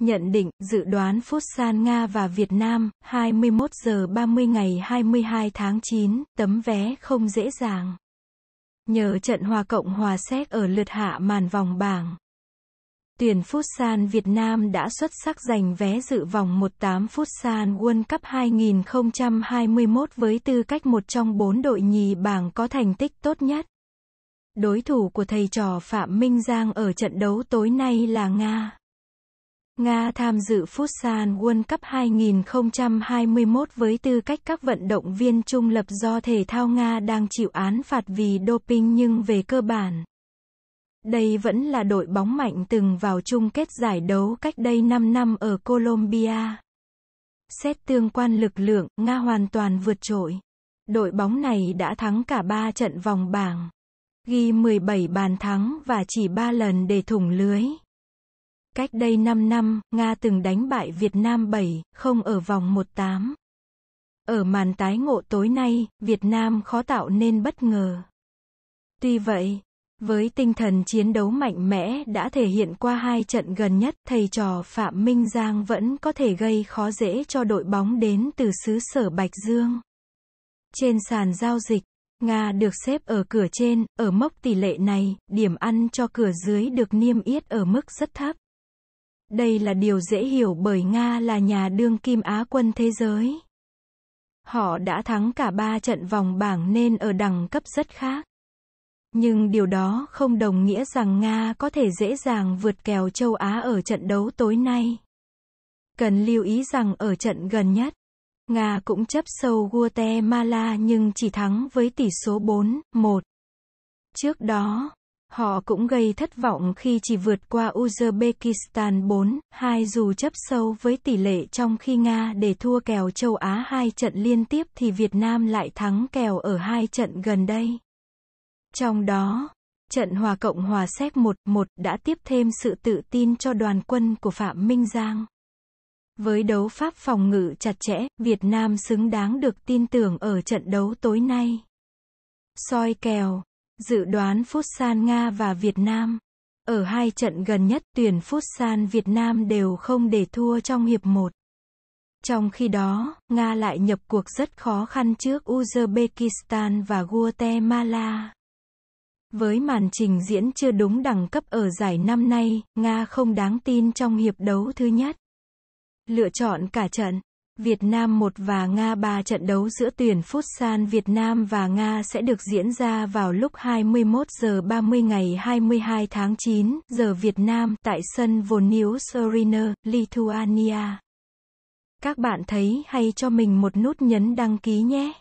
Nhận định, dự đoán phút san Nga và Việt Nam, 21 giờ 30 ngày 22 tháng 9, tấm vé không dễ dàng. Nhờ trận hòa cộng hòa xét ở lượt hạ màn vòng bảng. Tuyển Futsal Việt Nam đã xuất sắc giành vé dự vòng 18 Futsal World Cup 2021 với tư cách một trong bốn đội nhì bảng có thành tích tốt nhất. Đối thủ của thầy trò Phạm Minh Giang ở trận đấu tối nay là Nga. Nga tham dự Futsal World Cup 2021 với tư cách các vận động viên trung lập do thể thao Nga đang chịu án phạt vì doping nhưng về cơ bản. Đây vẫn là đội bóng mạnh từng vào chung kết giải đấu cách đây 5 năm ở Colombia. Xét tương quan lực lượng, Nga hoàn toàn vượt trội. Đội bóng này đã thắng cả 3 trận vòng bảng, ghi 17 bàn thắng và chỉ 3 lần để thủng lưới. Cách đây 5 năm, Nga từng đánh bại Việt Nam 7, không ở vòng 1-8. Ở màn tái ngộ tối nay, Việt Nam khó tạo nên bất ngờ. Tuy vậy, với tinh thần chiến đấu mạnh mẽ đã thể hiện qua hai trận gần nhất, thầy trò Phạm Minh Giang vẫn có thể gây khó dễ cho đội bóng đến từ xứ sở Bạch Dương. Trên sàn giao dịch, Nga được xếp ở cửa trên, ở mốc tỷ lệ này, điểm ăn cho cửa dưới được niêm yết ở mức rất thấp. Đây là điều dễ hiểu bởi Nga là nhà đương kim Á quân thế giới. Họ đã thắng cả ba trận vòng bảng nên ở đẳng cấp rất khác. Nhưng điều đó không đồng nghĩa rằng Nga có thể dễ dàng vượt kèo châu Á ở trận đấu tối nay. Cần lưu ý rằng ở trận gần nhất, Nga cũng chấp sâu Guatemala nhưng chỉ thắng với tỷ số 4-1. Trước đó, họ cũng gây thất vọng khi chỉ vượt qua Uzbekistan 4-2 dù chấp sâu với tỷ lệ trong khi Nga để thua kèo châu Á hai trận liên tiếp thì Việt Nam lại thắng kèo ở hai trận gần đây. Trong đó, trận hòa cộng hòa séc 1-1 đã tiếp thêm sự tự tin cho đoàn quân của Phạm Minh Giang. Với đấu pháp phòng ngự chặt chẽ, Việt Nam xứng đáng được tin tưởng ở trận đấu tối nay. soi kèo, dự đoán Futsal Nga và Việt Nam. Ở hai trận gần nhất, tuyển Futsal Việt Nam đều không để thua trong hiệp 1. Trong khi đó, Nga lại nhập cuộc rất khó khăn trước Uzbekistan và Guatemala. Với màn trình diễn chưa đúng đẳng cấp ở giải năm nay, Nga không đáng tin trong hiệp đấu thứ nhất. Lựa chọn cả trận. Việt Nam 1 và Nga 3 trận đấu giữa tuyển Futsal Việt Nam và Nga sẽ được diễn ra vào lúc 21 giờ 30 ngày 22 tháng 9 giờ Việt Nam tại sân Vilnius Arena, Lithuania. Các bạn thấy hay cho mình một nút nhấn đăng ký nhé.